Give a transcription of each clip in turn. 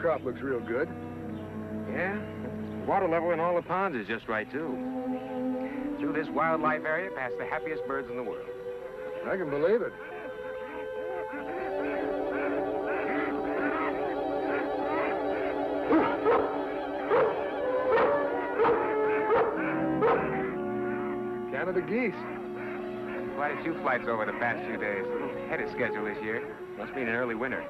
say, this feed crop looks real good. Yeah. Water level in all the ponds is just right, too. Through this wildlife area pass the happiest birds in the world. I can believe it. Canada geese. Quite a few flights over the past few days. A little ahead of schedule this year. Must be an early winter.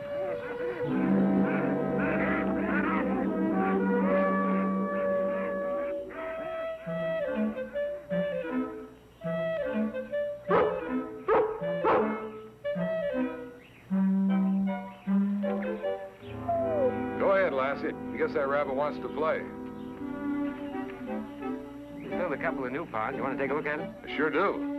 Rabbit wants to play. Filled a couple of new ponds. You want to take a look at them? I sure do.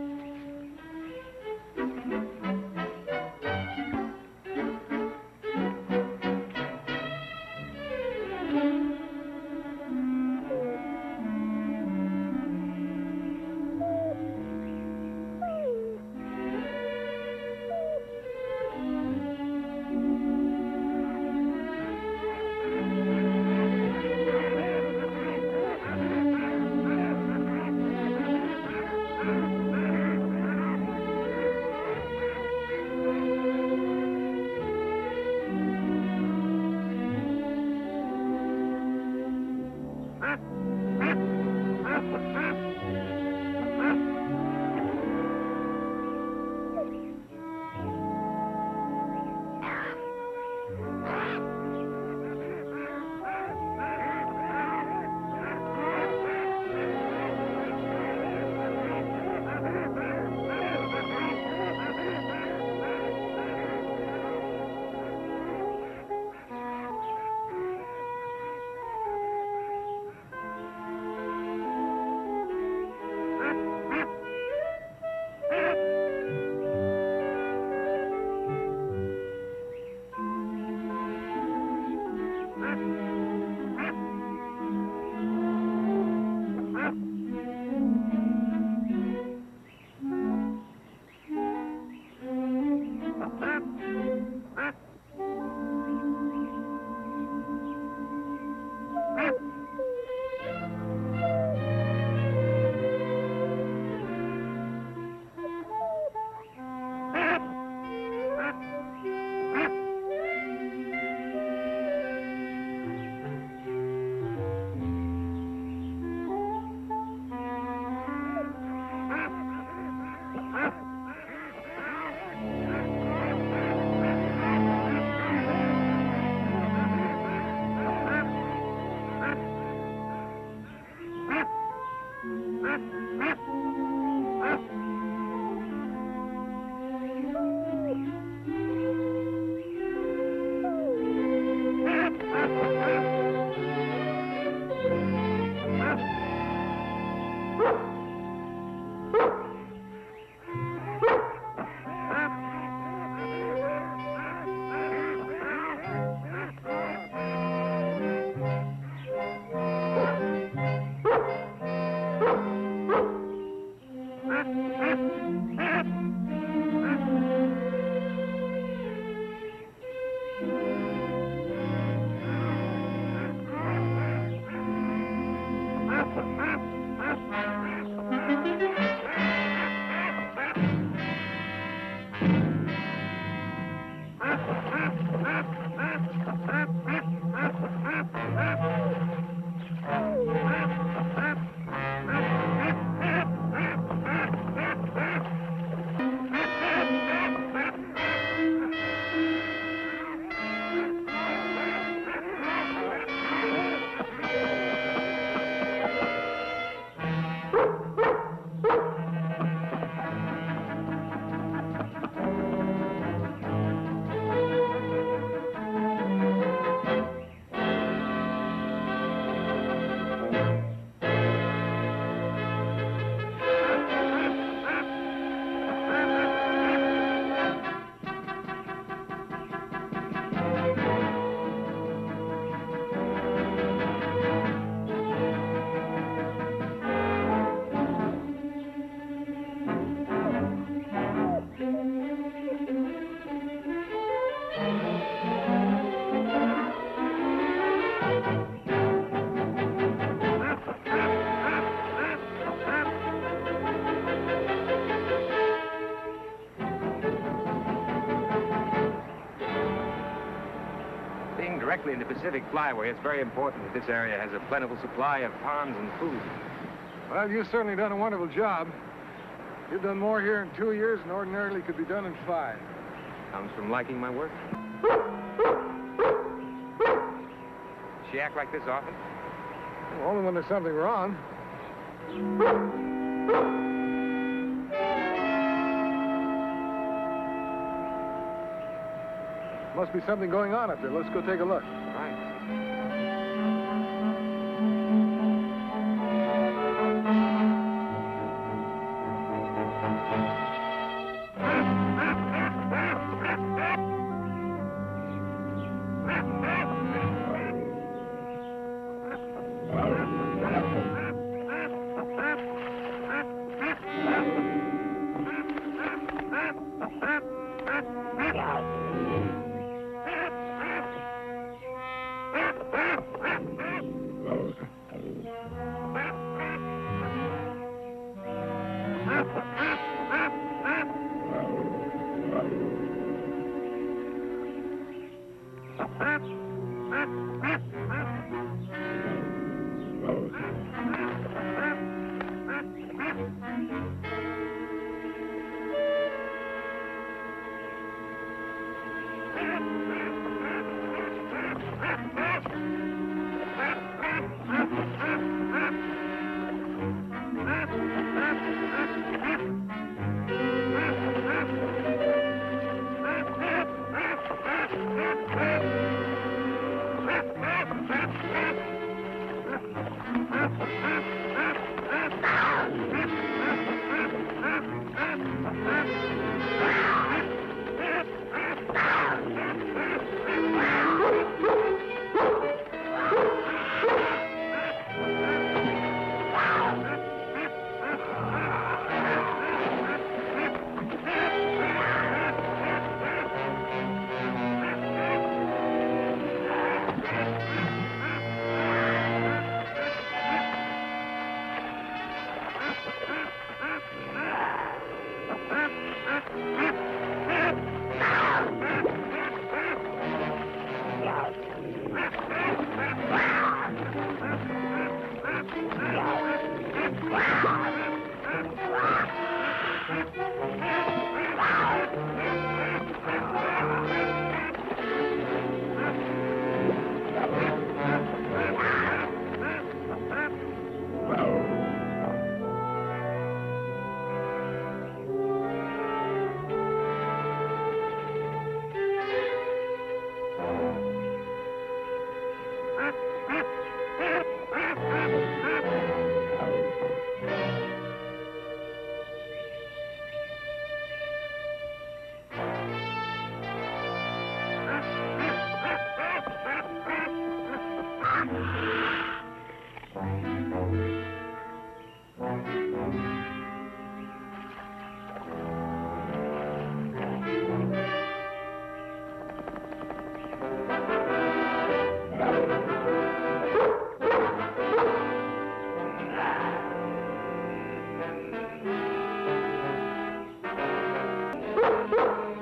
Pacific Flyway. It's very important that this area has a plentiful supply of ponds and food. Well, you've certainly done a wonderful job. You've done more here in two years than ordinarily could be done in five. Comes from liking my work. Does She act like this often? Well, only when there's something wrong. Must be something going on up there. Let's go take a look.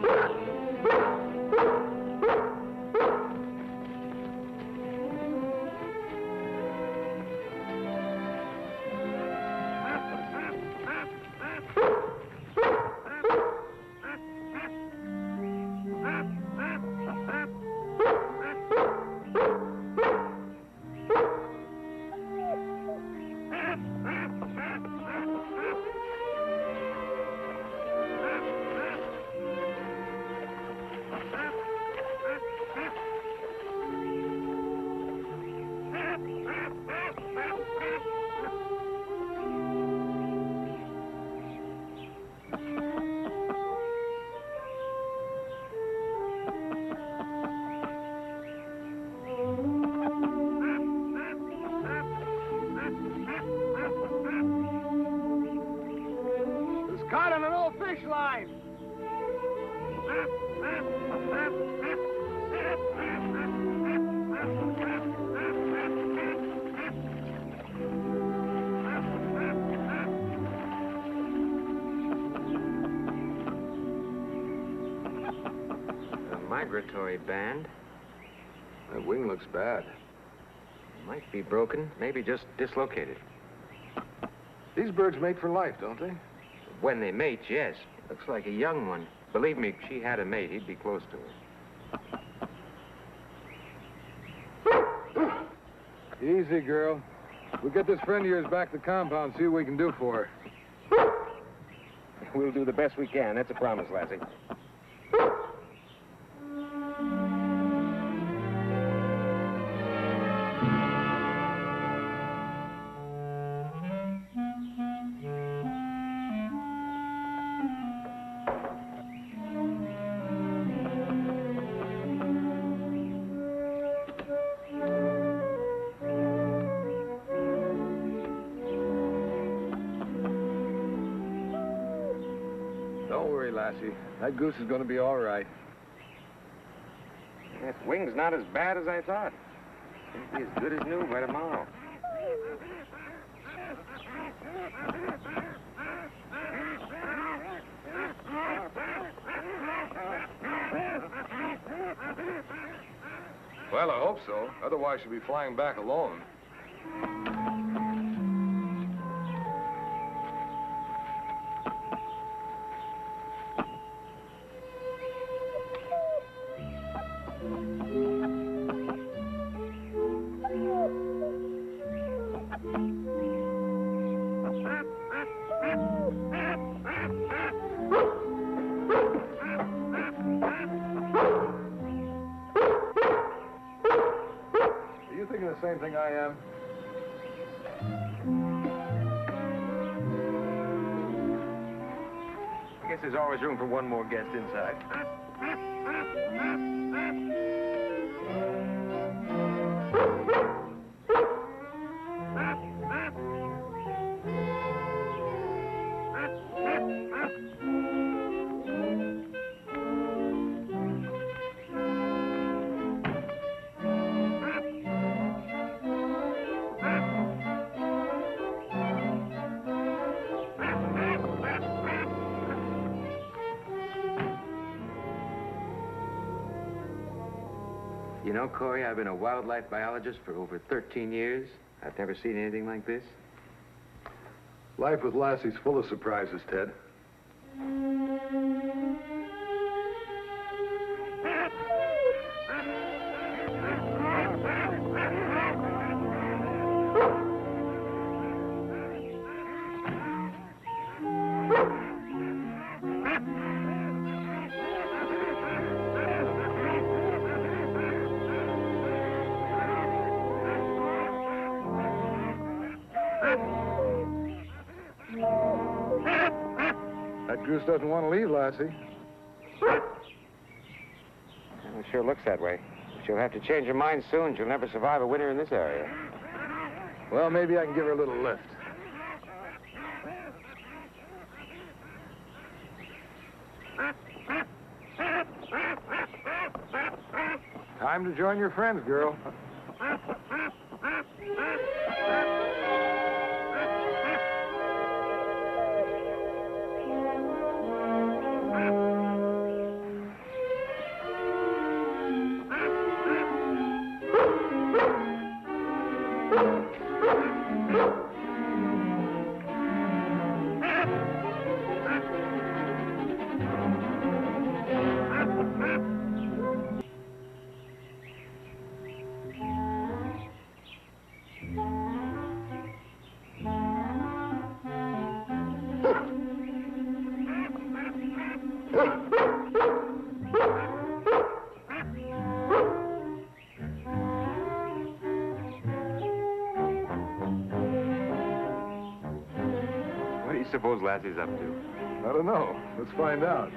Ah! Migratory band. That wing looks bad. It Might be broken, maybe just dislocated. These birds mate for life, don't they? When they mate, yes. Looks like a young one. Believe me, if she had a mate, he'd be close to her. Easy, girl. We'll get this friend of yours back to the compound, see what we can do for her. We'll do the best we can. That's a promise, Lassie. Worry, Lassie. That goose is going to be all right. That wing's not as bad as I thought. It'll be as good as new by tomorrow. Well, I hope so. Otherwise, she'll be flying back alone. Always room for one more guest inside. You know, Corey, I've been a wildlife biologist for over 13 years. I've never seen anything like this. Life with Lassie's full of surprises, Ted. Goose doesn't want to leave, Lassie. It sure looks that way. She'll have to change her mind soon. She'll never survive a winter in this area. Well, maybe I can give her a little lift. Time to join your friends, girl. Suppose Lassie's up to? I don't know. Let's find out.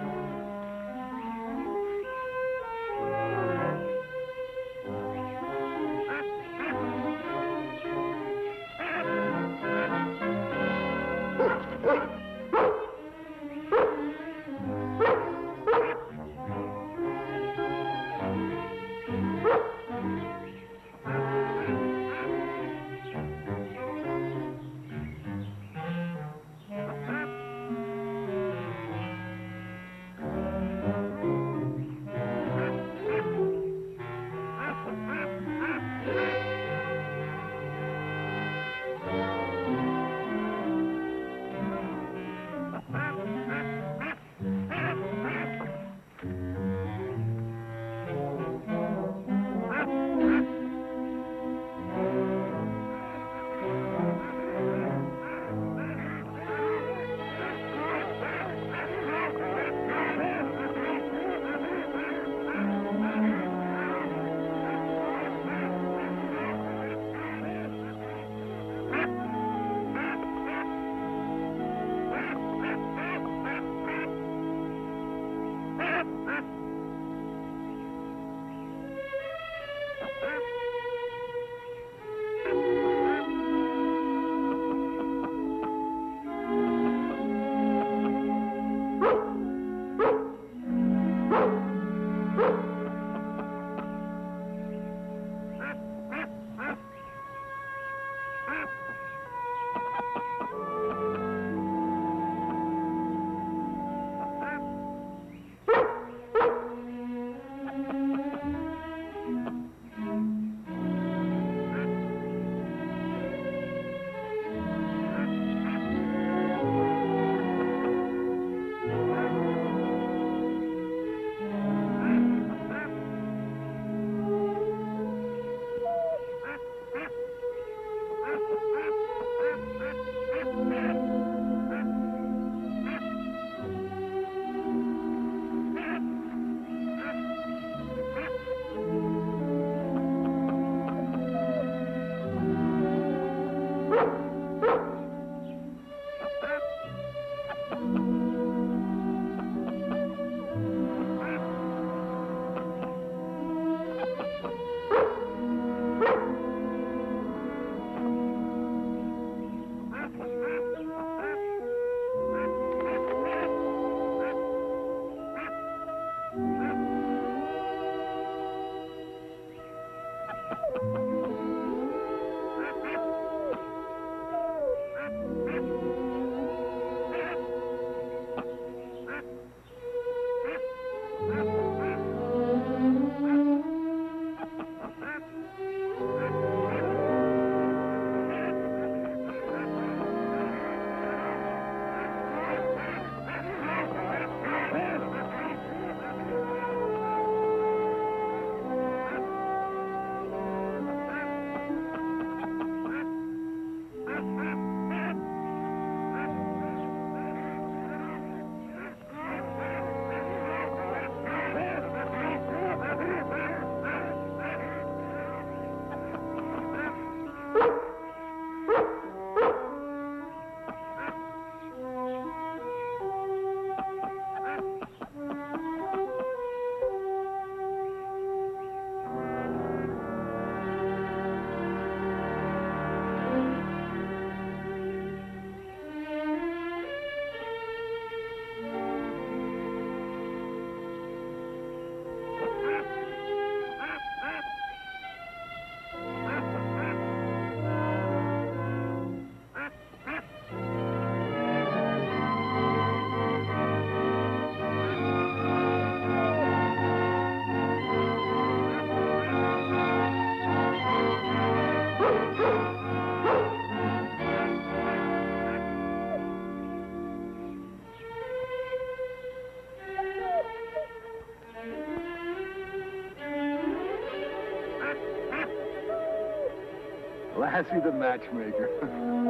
Lassie the matchmaker.